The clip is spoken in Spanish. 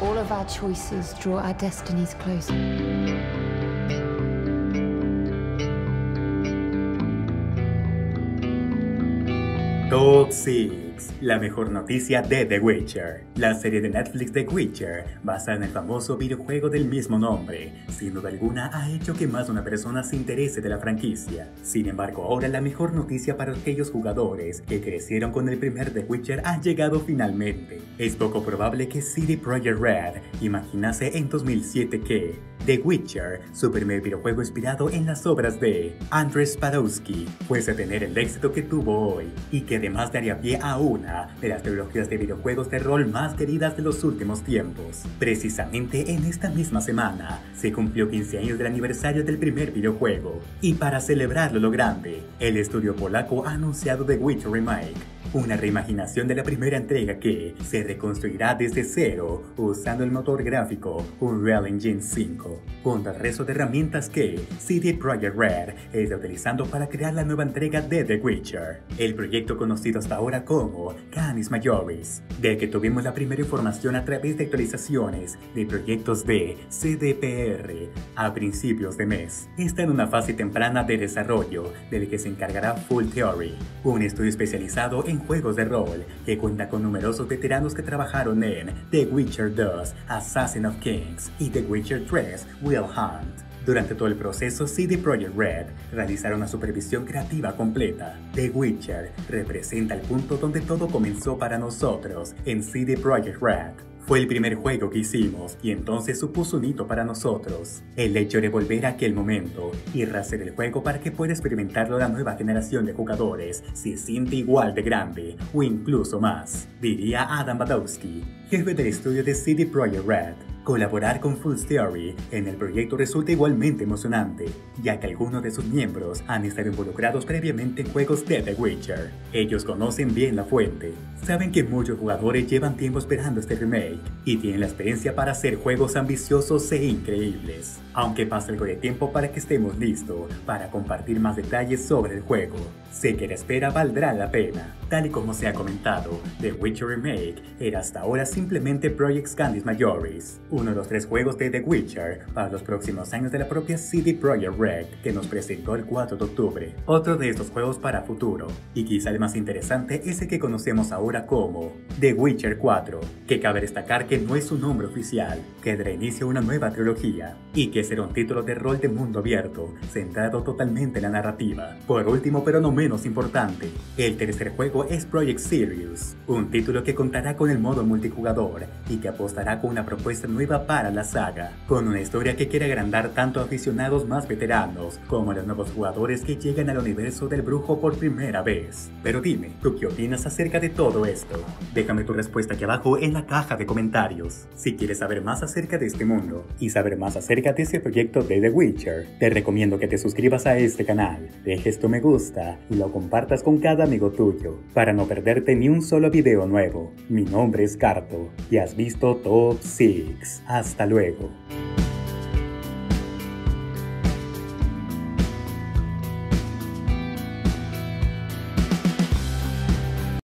All of our choices draw our destinies closer. Talk 4 La mejor noticia de The Witcher. La serie de Netflix The Witcher, basada en el famoso videojuego del mismo nombre, sin duda alguna ha hecho que más de una persona se interese de la franquicia. Sin embargo, ahora la mejor noticia para aquellos jugadores que crecieron con el primer The Witcher ha llegado finalmente. Es poco probable que CD Projekt Red imaginase en 2007 que The Witcher, su primer videojuego inspirado en las obras de Andrzej Spadowski, fuese a tener el éxito que tuvo hoy y que además daría pie a una de las trilogías de videojuegos de rol más queridas de los últimos tiempos. Precisamente en esta misma semana se cumplió 15 años del aniversario del primer videojuego y para celebrarlo lo grande, el estudio polaco ha anunciado The Witcher Remake una reimaginación de la primera entrega que se reconstruirá desde cero usando el motor gráfico Unreal Engine 5, junto al resto de herramientas que CD Projekt Red está utilizando para crear la nueva entrega de The Witcher, el proyecto conocido hasta ahora como Canis Majoris, del que tuvimos la primera información a través de actualizaciones de proyectos de CDPR a principios de mes. Está en una fase temprana de desarrollo del que se encargará Full Theory, un estudio especializado en juegos de rol que cuenta con numerosos veteranos que trabajaron en The Witcher 2, Assassin of Kings y The Witcher 3, Will Hunt. Durante todo el proceso, CD Projekt Red realizaron una supervisión creativa completa. The Witcher representa el punto donde todo comenzó para nosotros en CD Projekt Red. Fue el primer juego que hicimos y entonces supuso un hito para nosotros. El hecho de volver a aquel momento y rehacer el juego para que pueda experimentarlo la nueva generación de jugadores se siente igual de grande o incluso más, diría Adam Badowski, jefe del estudio de CD Projekt Red. Colaborar con Full Theory en el proyecto resulta igualmente emocionante, ya que algunos de sus miembros han estado involucrados previamente en juegos de The Witcher. Ellos conocen bien la fuente, saben que muchos jugadores llevan tiempo esperando este remake y tienen la experiencia para hacer juegos ambiciosos e increíbles. Aunque pase algo de tiempo para que estemos listos para compartir más detalles sobre el juego, sé que la espera valdrá la pena. Tal y como se ha comentado, The Witcher Remake era hasta ahora simplemente Project Scandis Majoris, uno de los tres juegos de The Witcher para los próximos años de la propia CD Projekt Red que nos presentó el 4 de octubre. Otro de estos juegos para futuro, y quizá el más interesante es el que conocemos ahora como The Witcher 4, que cabe destacar que no es su nombre oficial, que dará inicio a una nueva trilogía, y que será un título de rol de mundo abierto, centrado totalmente en la narrativa. Por último pero no menos importante, el tercer juego es Project Sirius, un título que contará con el modo multijugador y que apostará con una propuesta nueva para la saga, con una historia que quiere agrandar tanto a aficionados más veteranos como a los nuevos jugadores que llegan al universo del brujo por primera vez. Pero dime, ¿tú qué opinas acerca de todo esto? Déjame tu respuesta aquí abajo en la caja de comentarios. Si quieres saber más acerca de este mundo y saber más acerca de ese proyecto de The Witcher, te recomiendo que te suscribas a este canal, dejes tu me gusta y lo compartas con cada amigo tuyo para no perderte ni un solo video nuevo. Mi nombre es Carto y has visto Top 6. Hasta luego.